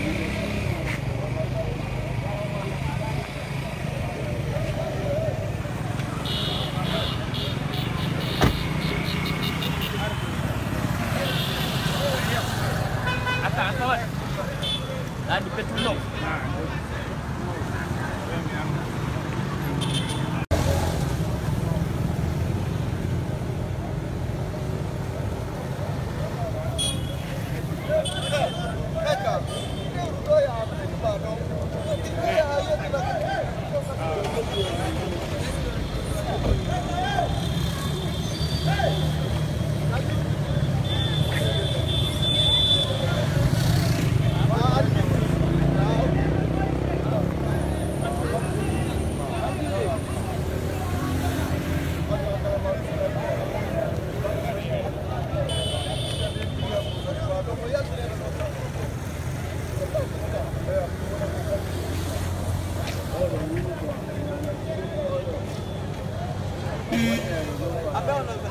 Asa no, no.